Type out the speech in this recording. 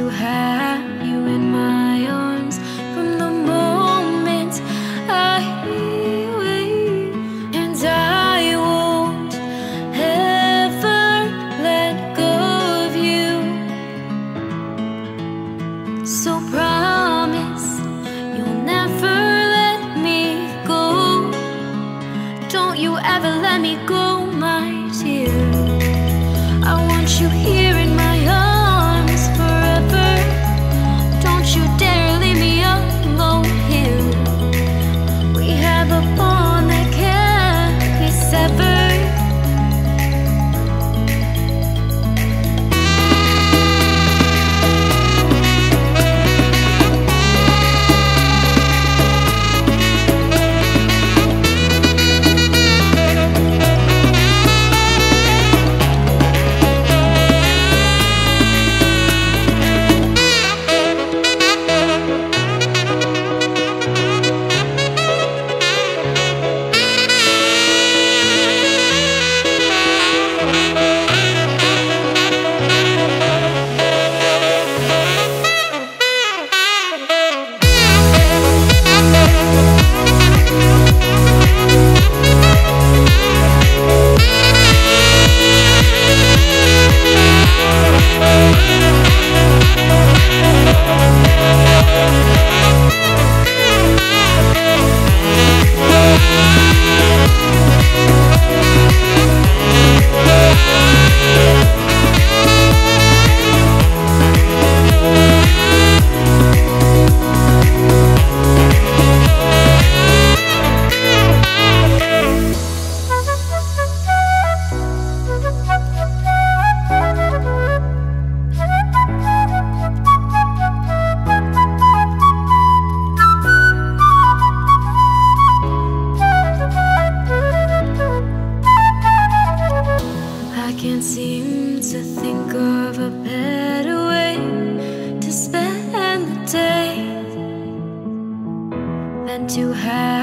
have you in my arms from the moment I wake, and I won't ever let go of you. So promise you'll never let me go. Don't you ever let me go, my dear. I want you here have